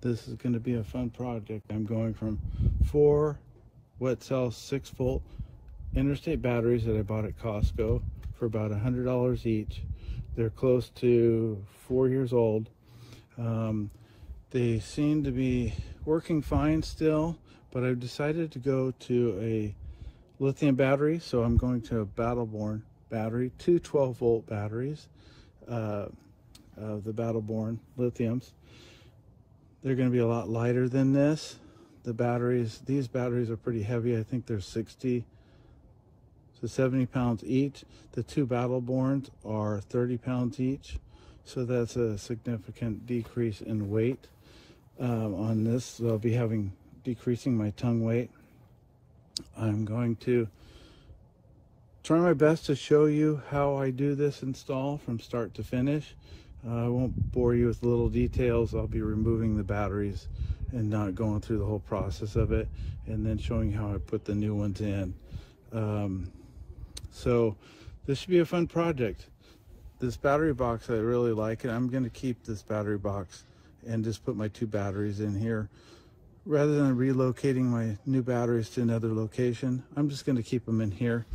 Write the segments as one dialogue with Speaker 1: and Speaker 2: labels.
Speaker 1: this is going to be a fun project. I'm going from four wet cell six volt interstate batteries that I bought at Costco for about a hundred dollars each. They're close to four years old. Um, they seem to be working fine still, but I've decided to go to a lithium battery. So I'm going to a Battle Born battery, two 12 volt batteries uh, of the Battle Born lithiums. They're going to be a lot lighter than this. The batteries, these batteries are pretty heavy. I think they're 60 to 70 pounds each. The two Battle Borns are 30 pounds each. So that's a significant decrease in weight um, on this. So I'll be having decreasing my tongue weight. I'm going to try my best to show you how I do this install from start to finish. Uh, I won't bore you with little details. I'll be removing the batteries and not going through the whole process of it and then showing how I put the new ones in. Um, so this should be a fun project. This battery box, I really like it. I'm going to keep this battery box and just put my two batteries in here. Rather than relocating my new batteries to another location, I'm just going to keep them in here.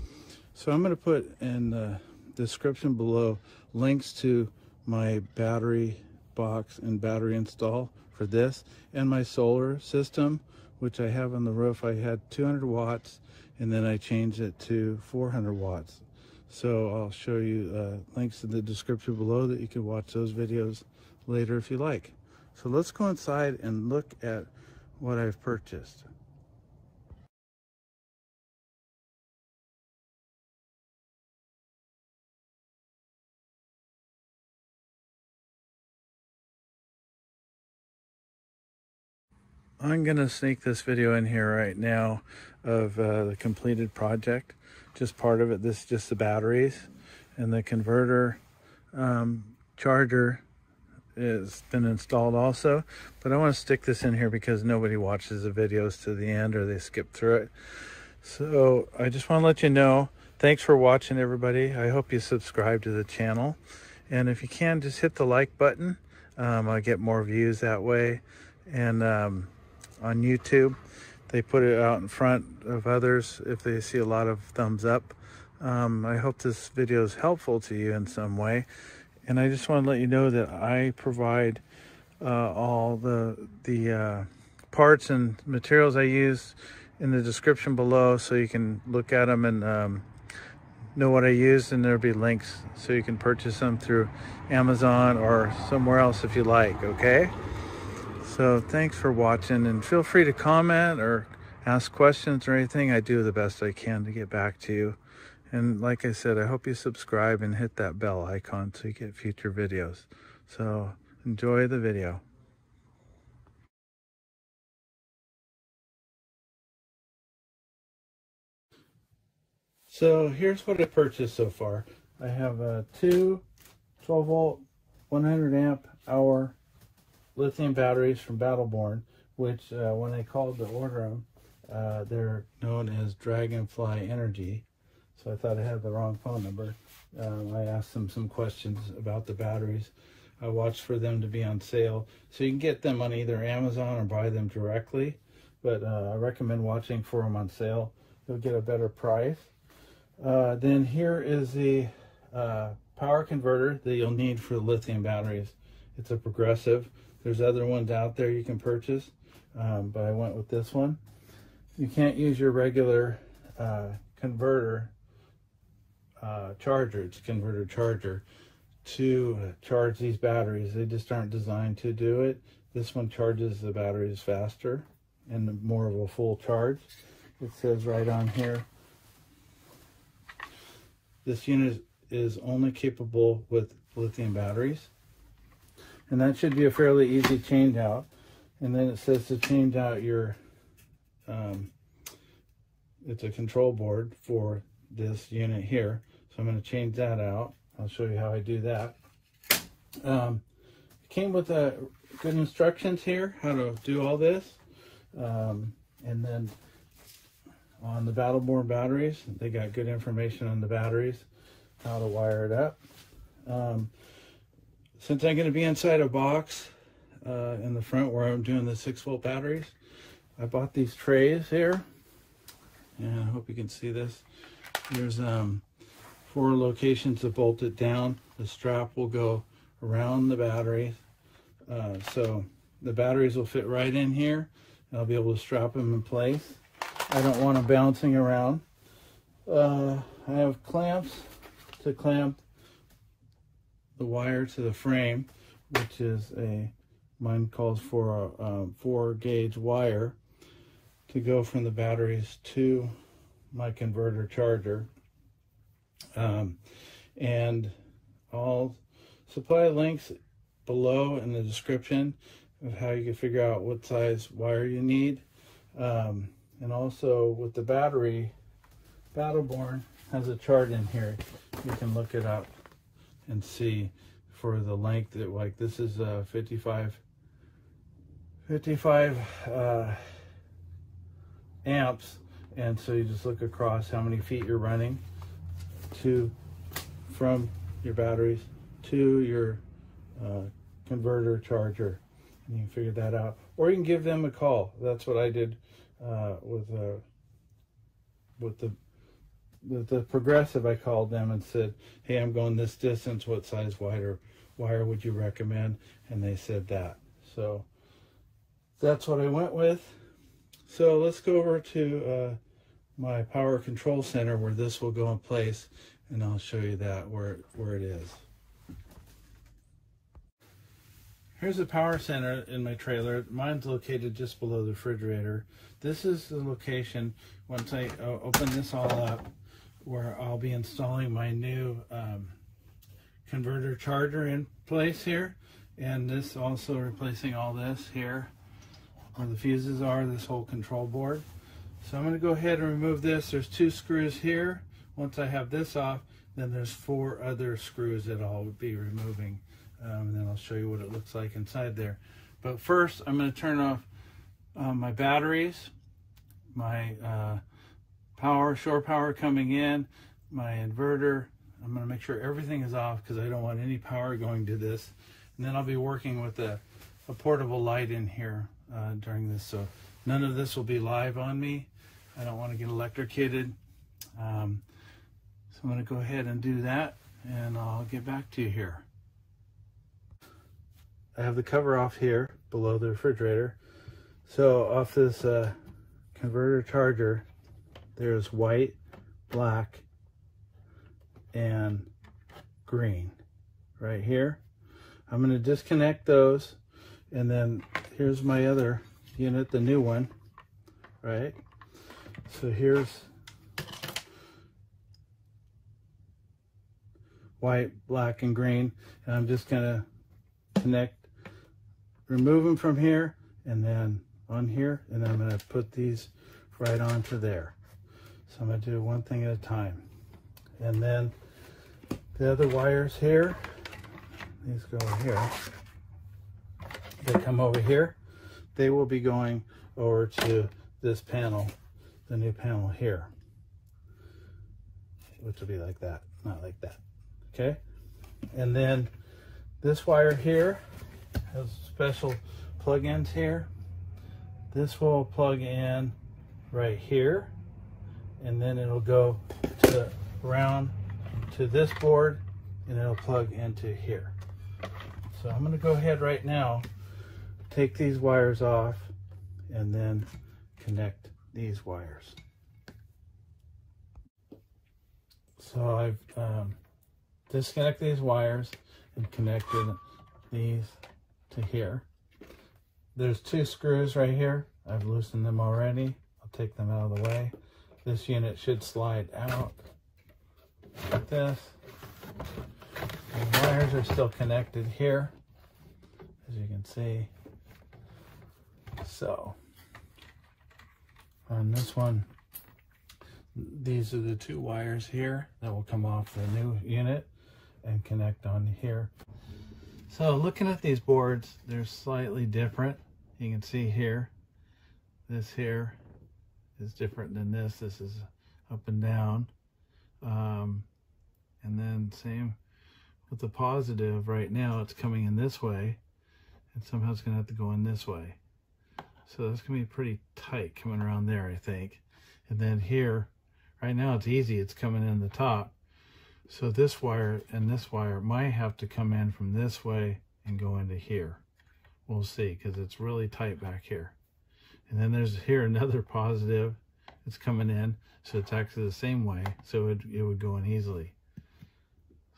Speaker 1: So I'm going to put in the description below links to my battery box and battery install for this and my solar system, which I have on the roof. I had 200 watts and then I changed it to 400 watts. So I'll show you uh, links in the description below that you can watch those videos later if you like. So let's go inside and look at what I've purchased. I'm going to sneak this video in here right now of uh, the completed project. Just part of it, this is just the batteries and the converter um, charger has been installed also. But I want to stick this in here because nobody watches the videos to the end or they skip through it. So I just want to let you know, thanks for watching everybody. I hope you subscribe to the channel. And if you can, just hit the like button. Um, I get more views that way. And um, on YouTube. They put it out in front of others if they see a lot of thumbs up. Um, I hope this video is helpful to you in some way. And I just want to let you know that I provide uh, all the, the uh, parts and materials I use in the description below so you can look at them and um, know what I use and there'll be links so you can purchase them through Amazon or somewhere else if you like, okay? So thanks for watching and feel free to comment or ask questions or anything. I do the best I can to get back to you. And like I said, I hope you subscribe and hit that bell icon so you get future videos. So enjoy the video. So here's what I purchased so far. I have a two 12 volt 100 amp hour lithium batteries from Battle Born, which uh, when I called to order them, uh, they're known as Dragonfly Energy. So I thought I had the wrong phone number. Um, I asked them some questions about the batteries. I watched for them to be on sale. So you can get them on either Amazon or buy them directly. But uh, I recommend watching for them on sale. You'll get a better price. Uh, then here is the uh, power converter that you'll need for the lithium batteries. It's a progressive. There's other ones out there you can purchase, um, but I went with this one. You can't use your regular uh, converter uh, charger, it's a converter charger, to charge these batteries. They just aren't designed to do it. This one charges the batteries faster and more of a full charge. It says right on here, this unit is only capable with lithium batteries and that should be a fairly easy change out. And then it says to change out your um, it's a control board for this unit here. So I'm going to change that out. I'll show you how I do that. Um, it came with a uh, good instructions here how to do all this. Um, and then on the Battle Born batteries they got good information on the batteries how to wire it up. Um, since I'm going to be inside a box, uh, in the front where I'm doing the six volt batteries. I bought these trays here, and I hope you can see this. There's um, four locations to bolt it down. The strap will go around the battery. uh, so the batteries will fit right in here. And I'll be able to strap them in place. I don't want them bouncing around. Uh, I have clamps to clamp the wire to the frame, which is a, mine calls for a um, four gauge wire to go from the batteries to my converter charger. Um, and I'll supply links below in the description of how you can figure out what size wire you need. Um, and also with the battery, Battle Born has a chart in here. You can look it up and see for the length that like this is uh, 55 55 uh, amps. And so you just look across how many feet you're running to from your batteries to your uh, converter charger. And you can figure that out. Or you can give them a call. That's what I did uh, with uh, with the with the progressive, I called them and said, "Hey, I'm going this distance. What size wire wire would you recommend?" And they said that. So that's what I went with. So let's go over to uh, my power control center where this will go in place, and I'll show you that where where it is. Here's the power center in my trailer. Mine's located just below the refrigerator. This is the location, once I uh, open this all up, where I'll be installing my new um, converter charger in place here. And this also replacing all this here, where the fuses are, this whole control board. So I'm to go ahead and remove this. There's two screws here. Once I have this off, then there's four other screws that I'll be removing. Um, and then I'll show you what it looks like inside there. But first, I'm going to turn off uh, my batteries, my uh, power, shore power coming in, my inverter. I'm going to make sure everything is off because I don't want any power going to this. And then I'll be working with a, a portable light in here uh, during this. So none of this will be live on me. I don't want to get electrocuted. Um, so I'm going to go ahead and do that and I'll get back to you here. I have the cover off here below the refrigerator. So off this uh, converter charger, there's white, black, and green right here. I'm going to disconnect those and then here's my other unit, the new one, right? So here's white, black, and green. And I'm just going to connect remove them from here and then on here and I'm going to put these right onto there. So I'm going to do one thing at a time. And then the other wires here, these go here. They come over here. They will be going over to this panel, the new panel here, which will be like that, not like that. Okay. And then this wire here has special plug-ins here. This will plug in right here and then it'll go to around to this board and it'll plug into here. So I'm going to go ahead right now, take these wires off and then connect these wires. So I've um, disconnected these wires and connected these to here. There's two screws right here. I've loosened them already. I'll take them out of the way. This unit should slide out like this. The wires are still connected here, as you can see. So, on this one, these are the two wires here that will come off the new unit and connect on here. So looking at these boards, they're slightly different. You can see here, this here is different than this. This is up and down. Um, and then same with the positive right now, it's coming in this way. and somehow it's gonna have to go in this way. So that's gonna be pretty tight coming around there, I think. And then here, right now it's easy, it's coming in the top. So this wire and this wire might have to come in from this way and go into here. We'll see, because it's really tight back here. And then there's here another positive it's coming in. So it's actually the same way. So it, it would go in easily.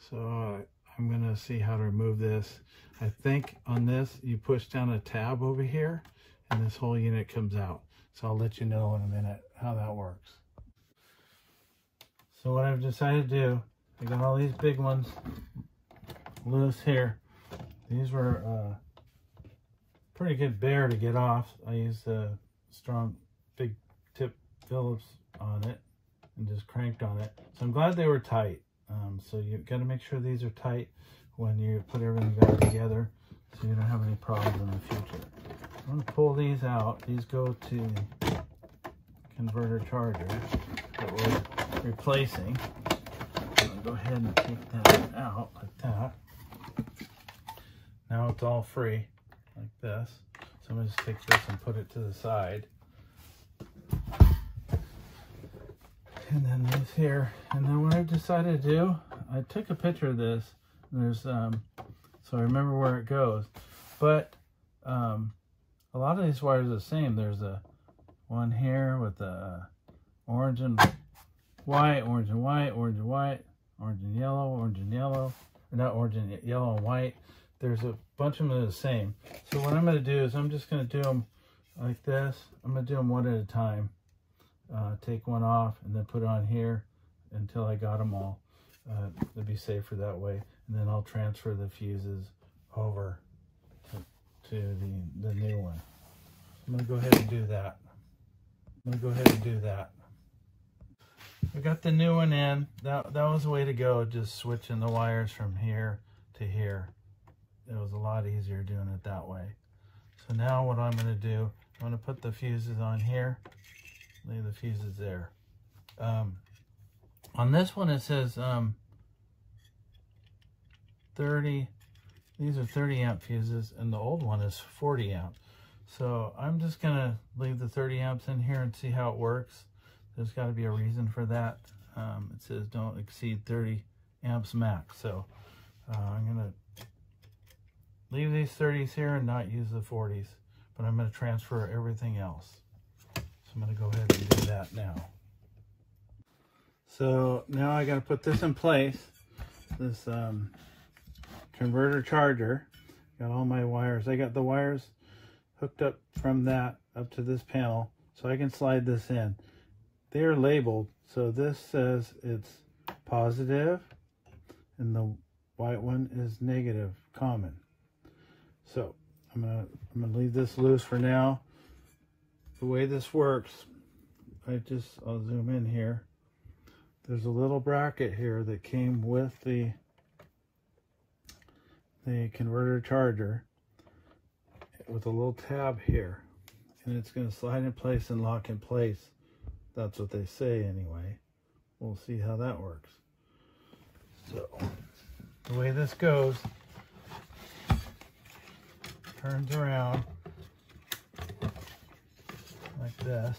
Speaker 1: So uh, I'm to see how to remove this. I think on this, you push down a tab over here and this whole unit comes out. So I'll let you know in a minute how that works. So what I've decided to do, I got all these big ones loose here. These were uh, pretty good bear to get off. I used a strong big tip Phillips on it and just cranked on it. So I'm glad they were tight. Um, so you got to make sure these are tight when you put everything back together so you don't have any problems in the future. I'm going to pull these out. These go to the converter charger that we're replacing. Go ahead and take that out like that. Now it's all free like this. So I'm going to take this and put it to the side. and then this here. And then what I decided to do, I took a picture of this. There's um, so I remember where it goes. But um, a lot of these wires are the same. There's a one here with a orange and white, orange and white, orange and white, orange and yellow, orange and yellow, not orange and yellow and white. There's a bunch of them the same. So what I'm going to do is I'm just going to do them like this. I'm going to do them one at a time uh, take one off and then put it on here until I got them all. Uh, to be safer that way. And then I'll transfer the fuses over to, to the, the new one. I'm going to go ahead and do that. I'm going to go ahead and do that. I got the new one in. That, that was the way to go, just switching the wires from here to here. It was a lot easier doing it that way. So now what I'm going to do, I'm going to put the fuses on here leave the fuses there. Um, on this one, it says um, 30, these are 30 amp fuses, and the old one is 40 amp. So I'm just going to leave the 30 amps in here and see how it works. There's got to be a reason for that. Um, it says don't exceed 30 amps max. So uh, I'm going to leave these 30s here and not use the 40s. But I'm going to transfer everything else. So I'm going to go ahead and do that now. So now I got to put this in place, this um, converter charger. Got all my wires. I got the wires hooked up from that up to this panel so I can slide this in. They are labeled. So this says it's positive and the white one is negative common. So I'm gonna I'm gonna leave this loose for now the way this works, I just, I'll zoom in here. There's a little bracket here that came with the, the converter charger with a little tab here. And it's going to slide in place and lock in place. That's what they say anyway. We'll see how that works. So, the way this goes, turns around like this.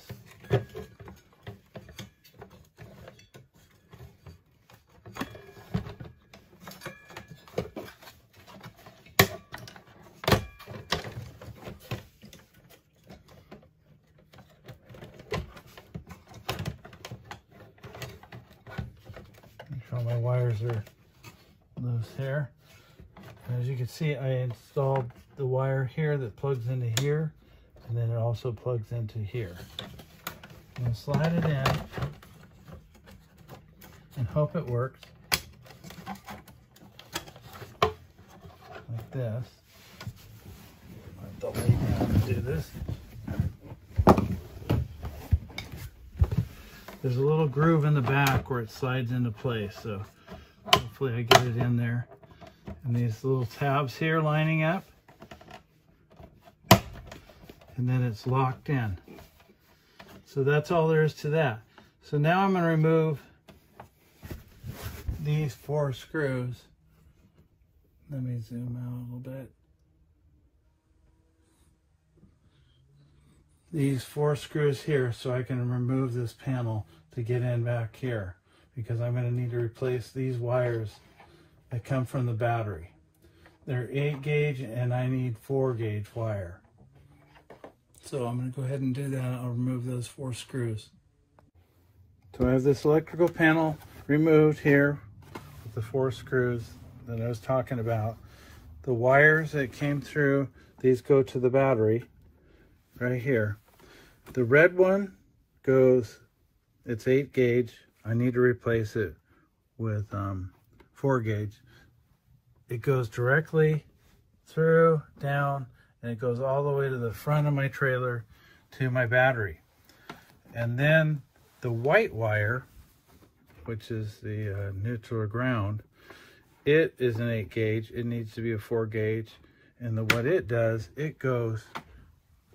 Speaker 1: Make sure my wires are loose here. As you can see, I installed here that plugs into here and then it also plugs into here. I'm to slide it in and hope it works. Like this. I have to lay down to do this. There's a little groove in the back where it slides into place, so hopefully I get it in there. And these little tabs here lining up and then it's locked in. So that's all there is to that. So now I'm going to remove these four screws. Let me zoom out a little bit. these four screws here so I can remove this panel to get in back here because I'm going to need to replace these wires that come from the battery. They're 8 gauge and I need 4 gauge wire. So I'm going to go ahead and do that. I'll remove those four screws. So I have this electrical panel removed here with the four screws that I was talking about. The wires that came through, these go to the battery right here. The red one goes, it's 8 gauge. I need to replace it with um, 4 gauge. It goes directly through, down, and it goes all the way to the front of my trailer to my battery. And then the white wire, which is the uh, neutral ground, it is an 8 gauge. It needs to be a 4 gauge. And the, what it does, it goes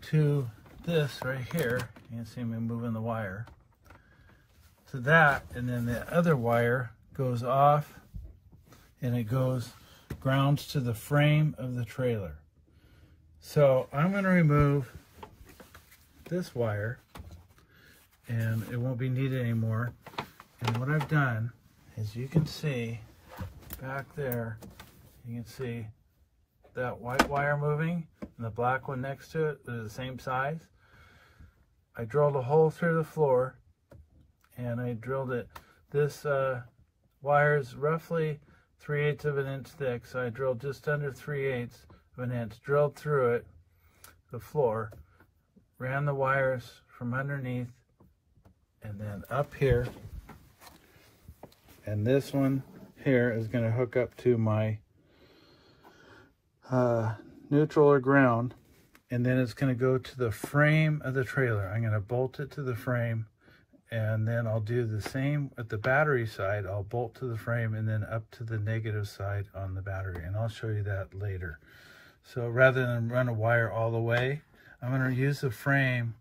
Speaker 1: to this right here. You can see me moving the wire. To that, and then the other wire goes off and it goes grounds to the frame of the trailer. So I'm going to remove this wire and it won't be needed anymore. And what I've done is you can see back there, you can see that white wire moving and the black one next to it is the same size. I drilled a hole through the floor and I drilled it. This uh, wire is roughly 3 eighths of an inch thick, so I drilled just under 3 eighths of an inch, drilled through it, the floor, ran the wires from underneath and then up here. And this one here is going to hook up to my uh, neutral or ground. And then it's going to go to the frame of the trailer. I'm going to bolt it to the frame. And then I'll do the same at the battery side. I'll bolt to the frame and then up to the negative side on the battery. And I'll show you that later. So rather than run a wire all the way, I'm going to use the frame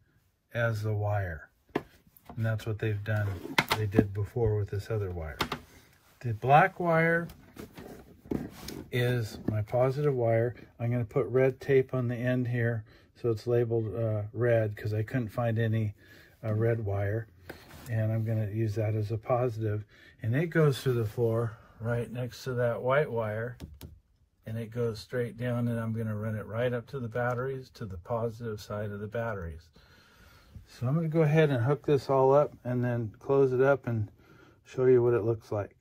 Speaker 1: as the wire. And that's what they've done. They did before with this other wire. The black wire is my positive wire. I'm going to put red tape on the end here so it's labeled uh, red because I couldn't find any uh, red wire. And I'm going to use that as a positive. And it goes through the floor right next to that white wire. And it goes straight down and I'm going to run it right up to the batteries to the positive side of the batteries. So I'm going to go ahead and hook this all up and then close it up and show you what it looks like.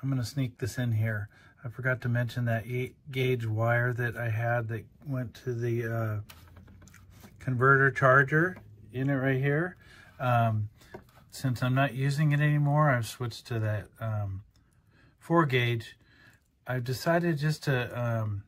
Speaker 1: I'm going to sneak this in here. I forgot to mention that 8 gauge wire that I had that went to the uh, converter charger in it right here. Um, since I'm not using it anymore, I've switched to that um, 4 gauge. I've decided just to um,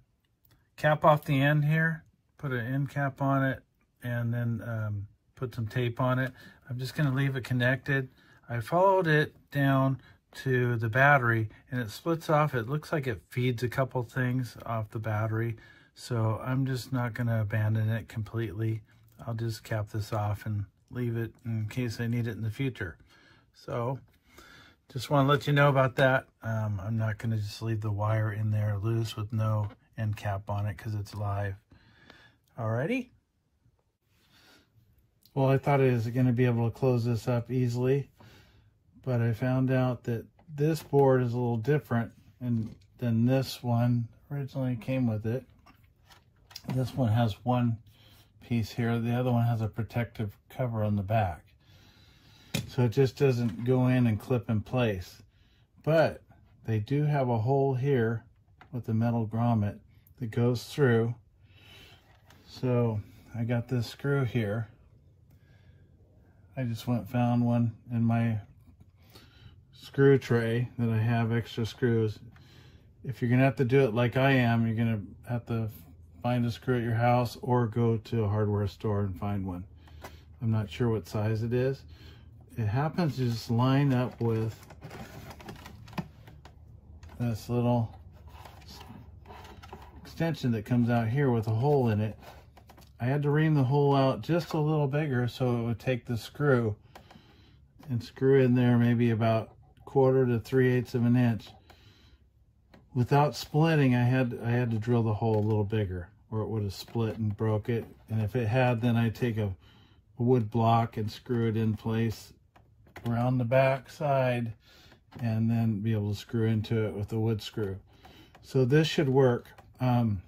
Speaker 1: cap off the end here, put an end cap on it, and then um, put some tape on it. I'm just going to leave it connected. I followed it down to the battery and it splits off. It looks like it feeds a couple things off the battery. So I'm just not going to abandon it completely. I'll just cap this off and leave it in case I need it in the future. So just want to let you know about that. Um, I'm not going to just leave the wire in there loose with no end cap on it because it's live. Alrighty. Well, I thought I was going to be able to close this up easily but I found out that this board is a little different and than this one originally came with it. This one has one piece here. The other one has a protective cover on the back. So it just doesn't go in and clip in place. But they do have a hole here with the metal grommet that goes through. So I got this screw here. I just went found one in my screw tray that I have extra screws. If you're gonna have to do it like I am, you're gonna have to find a screw at your house or go to a hardware store and find one. I'm not sure what size it is. It happens to just line up with this little extension that comes out here with a hole in it. I had to ream the hole out just a little bigger so it would take the screw and screw in there maybe about quarter to three eighths of an inch. Without splitting, I had I had to drill the hole a little bigger, or it would have split and broke it. And if it had, then I'd take a, a wood block and screw it in place around the back side and then be able to screw into it with a wood screw. So this should work. Um,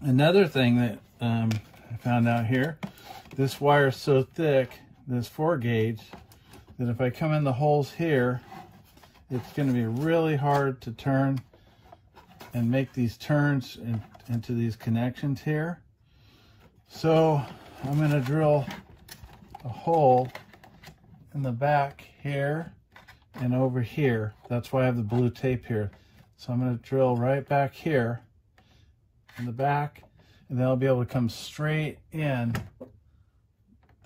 Speaker 1: another thing that um, I found out here, this wire is so thick, this four gauge, that if I come in the holes here, it's going to be really hard to turn and make these turns in, into these connections here. So I'm going to drill a hole in the back here and over here. That's why I have the blue tape here. So I'm going to drill right back here in the back and then I'll be able to come straight in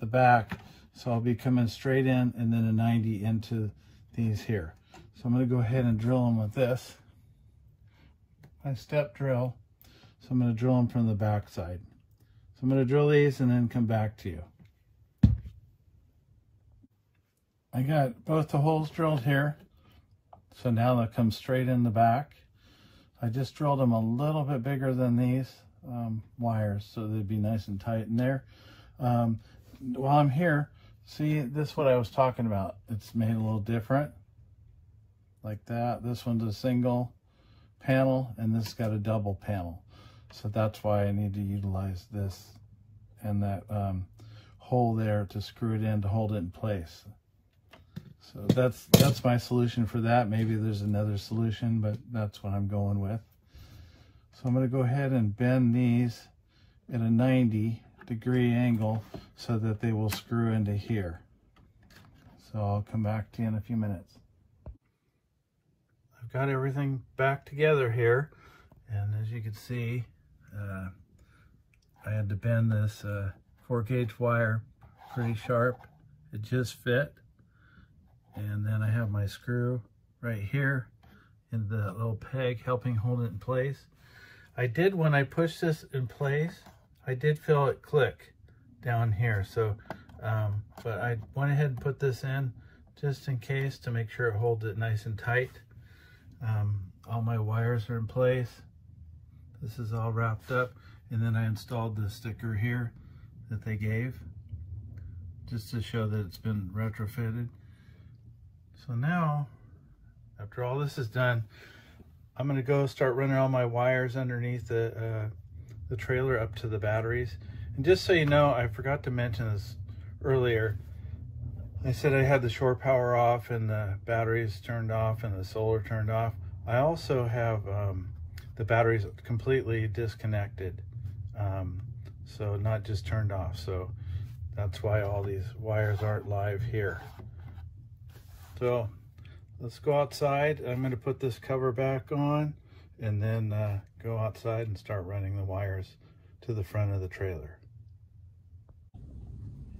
Speaker 1: the back. So I'll be coming straight in and then a 90 into these here. So I'm going to go ahead and drill them with this. My step drill. So I'm going to drill them from the back side. So I'm going to drill these and then come back to you. I got both the holes drilled here. So now they'll come straight in the back. I just drilled them a little bit bigger than these um, wires so they'd be nice and tight in there. Um, while I'm here, see this is what I was talking about. It's made a little different like that. This one's a single panel and this got a double panel. So that's why I need to utilize this and that um, hole there to screw it in to hold it in place. So that's that's my solution for that. Maybe there's another solution, but that's what I'm going with. So I'm going to go ahead and bend these at a 90 degree angle so that they will screw into here. So I'll come back to you in a few minutes. I've got everything back together here. And as you can see, uh, I had to bend this uh, 4 gauge wire pretty sharp. It just fit. And then I have my screw right here in the little peg helping hold it in place. I did, when I pushed this in place, I did feel it click down here. So, um, but I went ahead and put this in just in case to make sure it holds it nice and tight. Um, all my wires are in place. This is all wrapped up. And then I installed the sticker here that they gave just to show that it's been retrofitted. So now, after all this is done, I'm gonna go start running all my wires underneath the, uh, the trailer up to the batteries. And just so you know, I forgot to mention this earlier. I said I had the shore power off and the batteries turned off and the solar turned off. I also have um, the batteries completely disconnected. Um, so not just turned off. So that's why all these wires aren't live here. So let's go outside. I'm going to put this cover back on and then uh, go outside and start running the wires to the front of the trailer.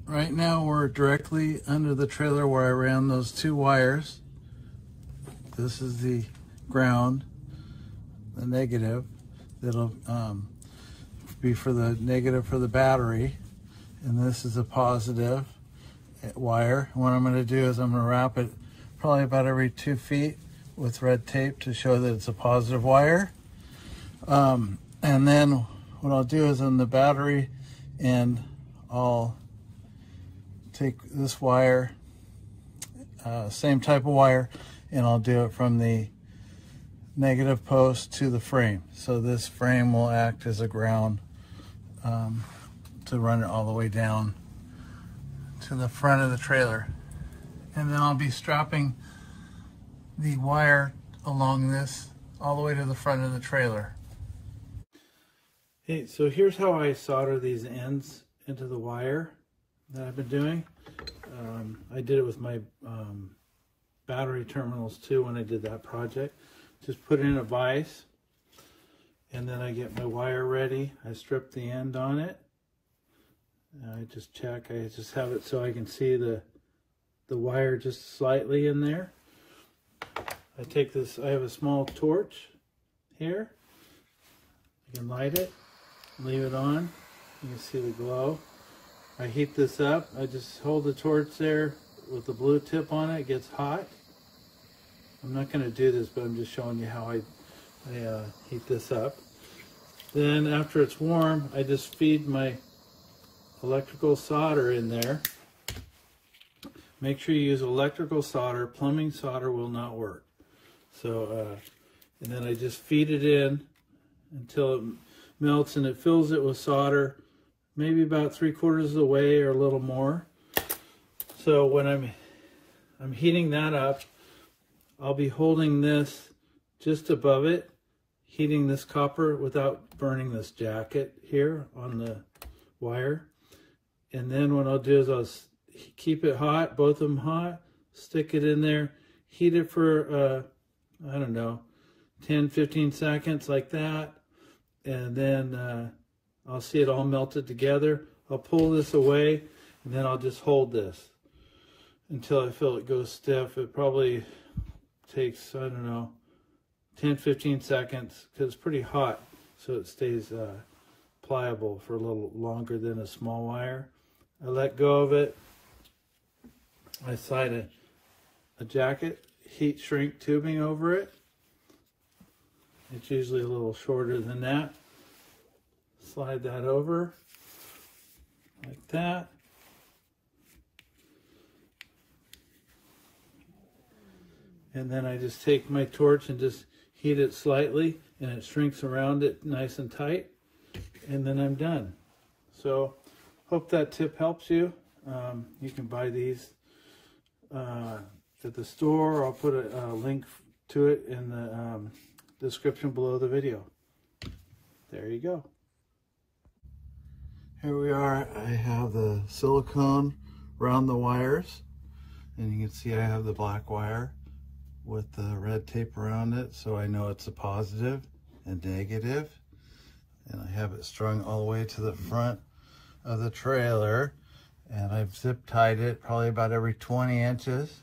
Speaker 1: Right now we're directly under the trailer where I ran those two wires. This is the ground, the negative. That'll um, be for the negative for the battery. And this is a positive wire. what I'm going to do is I'm going to wrap it probably about every two feet with red tape to show that it's a positive wire. Um, and then what I'll do is on the battery and I'll take this wire, uh, same type of wire, and I'll do it from the negative post to the frame. So this frame will act as a ground um, to run it all the way down to the front of the trailer and then I'll be strapping the wire along this all the way to the front of the trailer. Hey, so here's how I solder these ends into the wire that I've been doing. Um, I did it with my um, battery terminals too when I did that project. Just put in a vise and then I get my wire ready. I strip the end on it. I just check, I just have it so I can see the the wire just slightly in there. I take this, I have a small torch here. You can light it, leave it on. You can see the glow. I heat this up. I just hold the torch there with the blue tip on it. It gets hot. I'm not going to do this, but I'm just showing you how I, I uh, heat this up. Then after it's warm, I just feed my electrical solder in there. Make sure you use electrical solder. Plumbing solder will not work. So, uh, and then I just feed it in until it melts and it fills it with solder, maybe about three quarters of the way or a little more. So when I'm, I'm heating that up, I'll be holding this just above it, heating this copper without burning this jacket here on the wire. And then what I'll do is I'll keep it hot, both of them hot, stick it in there, heat it for, uh, I don't know, 10, 15 seconds like that. And then uh, I'll see it all melted together. I'll pull this away and then I'll just hold this until I feel it goes stiff. It probably takes, I don't know, 10, 15 seconds because it's pretty hot. So it stays uh, pliable for a little longer than a small wire. I let go of it. I slide a, a jacket heat shrink tubing over it. It's usually a little shorter than that. Slide that over like that. And then I just take my torch and just heat it slightly and it shrinks around it nice and tight. And then I'm done. So hope that tip helps you. Um, you can buy these uh, at the store. I'll put a, a link to it in the um, description below the video. There you go. Here we are. I have the silicone around the wires. And you can see I have the black wire with the red tape around it so I know it's a positive and negative. And I have it strung all the way to the front of the trailer and I've zip tied it probably about every 20 inches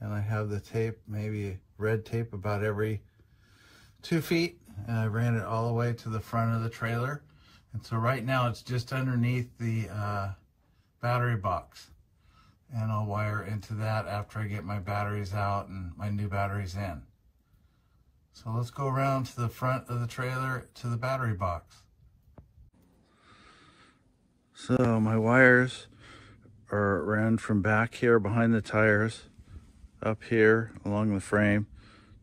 Speaker 1: and I have the tape maybe red tape about every two feet and I ran it all the way to the front of the trailer and so right now it's just underneath the uh, battery box and I'll wire into that after I get my batteries out and my new batteries in. So let's go around to the front of the trailer to the battery box. So my wires are ran from back here behind the tires up here along the frame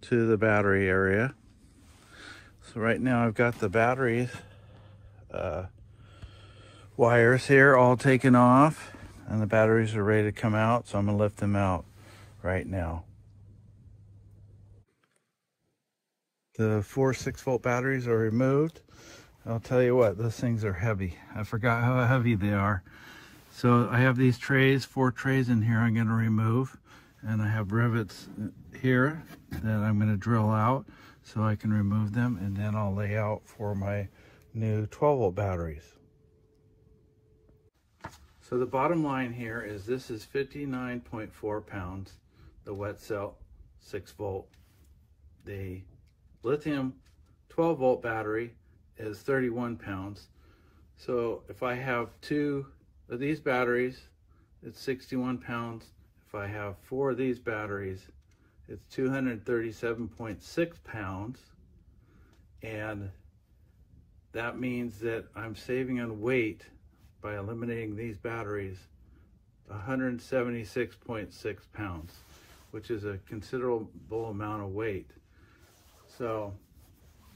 Speaker 1: to the battery area. So right now I've got the batteries uh, wires here all taken off and the batteries are ready to come out. So I'm gonna lift them out right now. The four six volt batteries are removed. I'll tell you what, those things are heavy. I forgot how heavy they are. So I have these trays, four trays in here I'm gonna remove. And I have rivets here that I'm gonna drill out so I can remove them and then I'll lay out for my new 12 volt batteries. So the bottom line here is this is 59.4 pounds, the wet cell 6 volt. The lithium 12 volt battery is 31 pounds. So if I have two of these batteries, it's 61 pounds. If I have four of these batteries, it's 237.6 pounds. And that means that I'm saving on weight by eliminating these batteries 176.6 pounds, which is a considerable amount of weight. So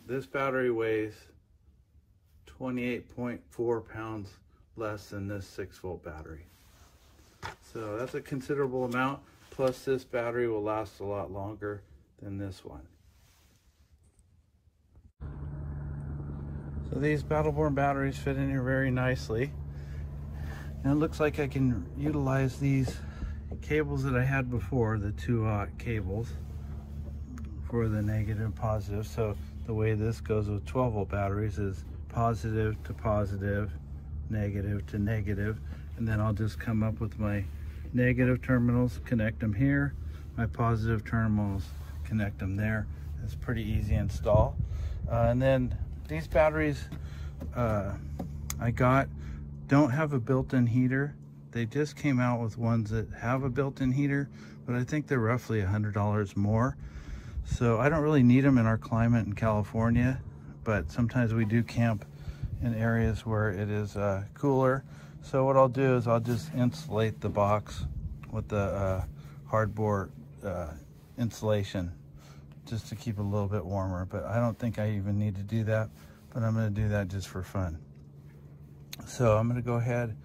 Speaker 1: this battery weighs 28.4 pounds less than this 6 volt battery. So that's a considerable amount. Plus this battery will last a lot longer than this one. So these Battle Born batteries fit in here very nicely. And it looks like I can utilize these cables that I had before, the two aught cables for the negative and positive. So the way this goes with 12 volt batteries is positive to positive, negative to negative, and then I'll just come up with my negative terminals, connect them here, my positive terminals, connect them there. It's pretty easy install. Uh, and then these batteries uh, I got don't have a built-in heater. They just came out with ones that have a built-in heater, but I think they're roughly $100 more. So I don't really need them in our climate in California, but sometimes we do camp in areas where it is uh, cooler. So what I'll do is I'll just insulate the box with the uh, hardboard uh, insulation just to keep it a little bit warmer. But I don't think I even need to do that, but I'm gonna do that just for fun. So I'm gonna go ahead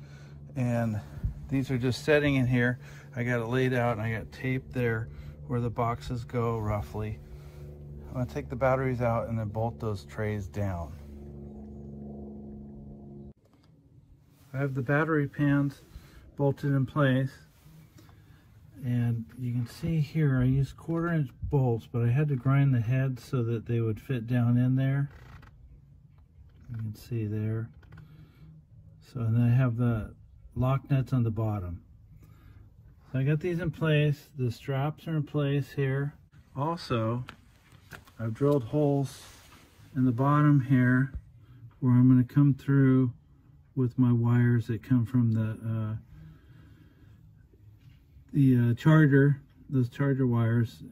Speaker 1: and these are just setting in here. I got it laid out and I got tape there where the boxes go roughly. I'm gonna take the batteries out and then bolt those trays down. I have the battery pans bolted in place and you can see here I used quarter inch bolts but I had to grind the heads so that they would fit down in there. You can see there. So and then I have the lock nuts on the bottom. So I got these in place. The straps are in place here. Also I've drilled holes in the bottom here where I'm going to come through with my wires that come from the uh, the uh, charger, those charger wires,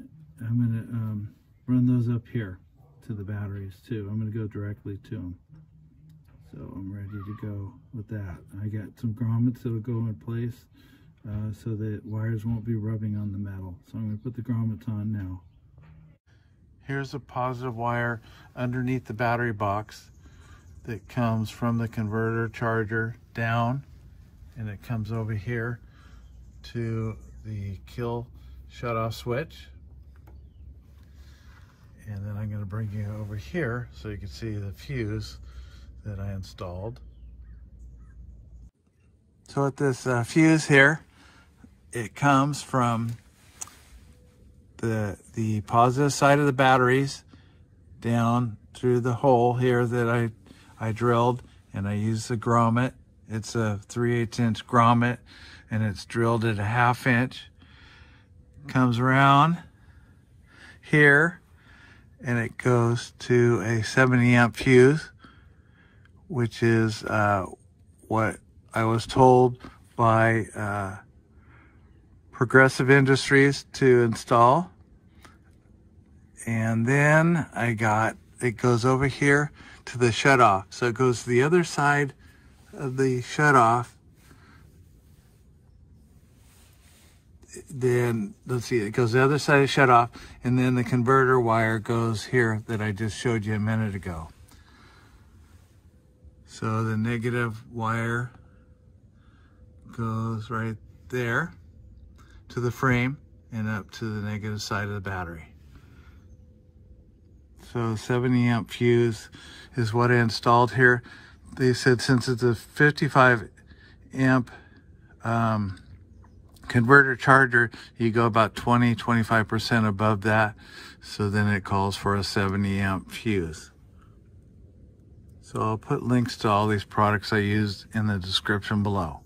Speaker 1: I'm going to um, run those up here to the batteries too. I'm going to go directly to them. So I'm ready to go with that. I got some grommets that'll go in place uh, so that wires won't be rubbing on the metal. So I'm going to put the grommets on now. Here's a positive wire underneath the battery box that comes from the converter charger down and it comes over here to the kill shut off switch and then I'm going to bring you over here so you can see the fuse that I installed. So with this uh, fuse here, it comes from the the positive side of the batteries down through the hole here that I I drilled and I used the grommet. It's a 3 8 inch grommet and it's drilled at a half inch. Comes around here and it goes to a 70 amp fuse, which is uh, what I was told by uh, Progressive Industries to install. And then I got, it goes over here to the shut off. So it goes to the other side of the shut off. Then let's see, it goes the other side of shut off, and then the converter wire goes here that I just showed you a minute ago. So the negative wire goes right there to the frame and up to the negative side of the battery. So 70 amp fuse is what I installed here. They said since it's a 55 amp um, converter charger, you go about 20, 25% above that. So then it calls for a 70 amp fuse. So I'll put links to all these products I used in the description below.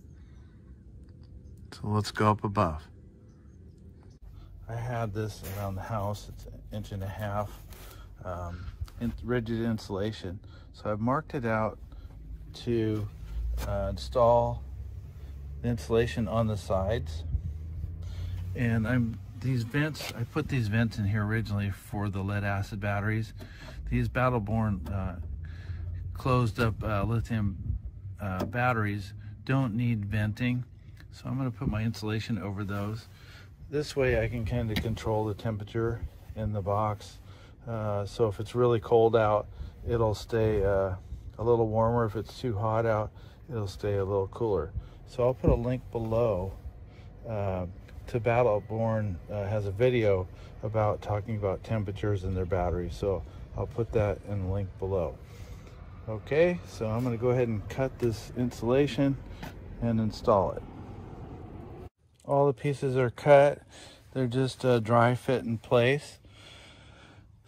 Speaker 1: So let's go up above. I had this around the house. It's an inch and a half um, in rigid insulation. So I've marked it out to uh, install the insulation on the sides. And I'm these vents, I put these vents in here originally for the lead acid batteries. These Battle Born uh, closed up uh, lithium uh, batteries don't need venting. So I'm gonna put my insulation over those. This way I can kind of control the temperature in the box uh, so if it's really cold out, it'll stay uh, a little warmer. If it's too hot out, it'll stay a little cooler. So I'll put a link below uh, to Battle Born uh, has a video about talking about temperatures in their batteries. So I'll put that in the link below. Okay, so I'm gonna go ahead and cut this insulation and install it. All the pieces are cut. They're just uh, dry fit in place.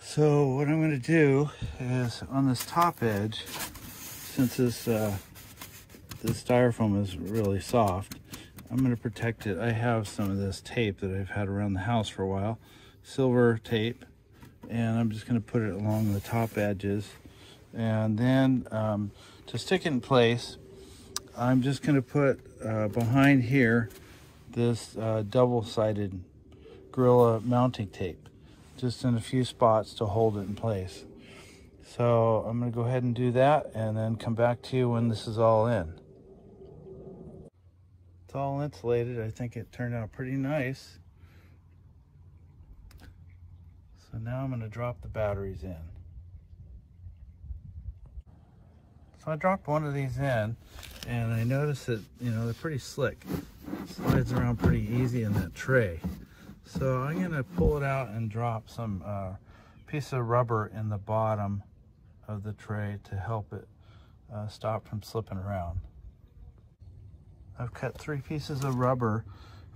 Speaker 1: So what I'm going to do is on this top edge, since this uh, this styrofoam is really soft, I'm going to protect it. I have some of this tape that I've had around the house for a while, silver tape, and I'm just going to put it along the top edges. And then um, to stick it in place, I'm just going to put uh, behind here this uh, double-sided Gorilla mounting tape just in a few spots to hold it in place. So I'm going to go ahead and do that and then come back to you when this is all in. It's all insulated. I think it turned out pretty nice. So now I'm going to drop the batteries in. So I dropped one of these in and I noticed that, you know, they're pretty slick. Slides around pretty easy in that tray. So I'm to pull it out and drop some uh, piece of rubber in the bottom of the tray to help it uh, stop from slipping around. I've cut three pieces of rubber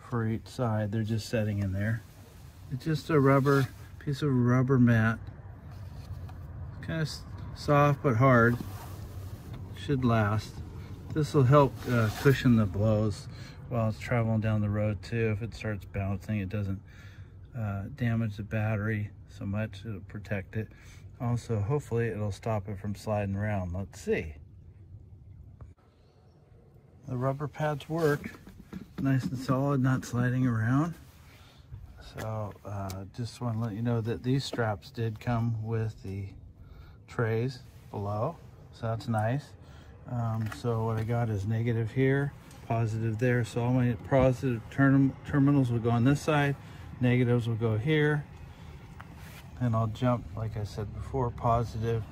Speaker 1: for each side. They're just setting in there. It's just a rubber, piece of rubber mat. Kind of soft but hard should last. This will help uh, cushion the blows while it's traveling down the road too. If it starts bouncing, it doesn't uh, damage the battery so much. It'll protect it. Also, hopefully it'll stop it from sliding around. Let's see. The rubber pads work. Nice and solid, not sliding around. So uh, just want to let you know that these straps did come with the trays below. So that's nice. Um, so what I got is negative here, positive there. So all my positive term terminals will go on this side, negatives will go here. And I'll jump, like I said before, positive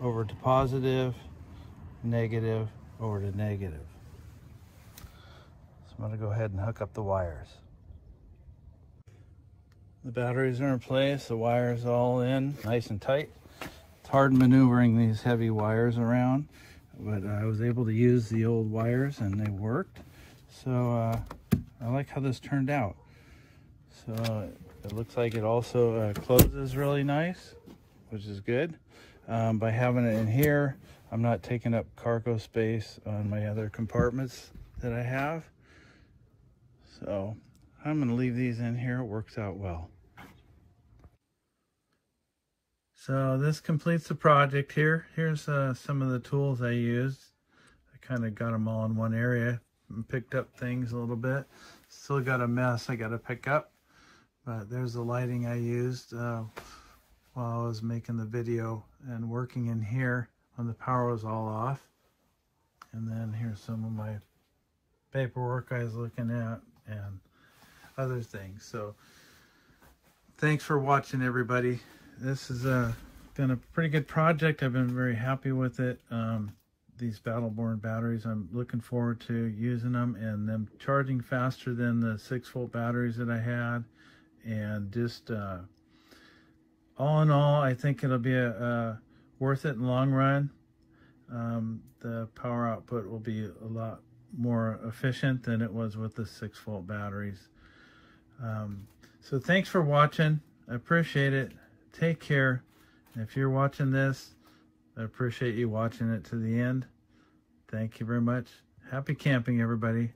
Speaker 1: over to positive, negative over to negative. So I'm gonna go ahead and hook up the wires. The batteries are in place, the wires all in, nice and tight. It's hard maneuvering these heavy wires around, but I was able to use the old wires and they worked. So uh, I like how this turned out. So it looks like it also uh, closes really nice, which is good. Um, by having it in here, I'm not taking up cargo space on my other compartments that I have. So I'm gonna leave these in here, it works out well. So this completes the project here. Here's uh, some of the tools I used. I kind of got them all in one area and picked up things a little bit. Still got a mess I got to pick up. But there's the lighting I used uh, while I was making the video and working in here when the power was all off. And then here's some of my paperwork I was looking at and other things. So thanks for watching everybody this has uh, been a pretty good project. I've been very happy with it. Um, these Battle Born batteries, I'm looking forward to using them and them charging faster than the 6 volt batteries that I had. And just uh, all in all, I think it'll be a, a worth it in the long run. Um, the power output will be a lot more efficient than it was with the 6 volt batteries. Um, so thanks for watching. I appreciate it. Take care. If you're watching this, I appreciate you watching it to the end. Thank you very much. Happy camping, everybody.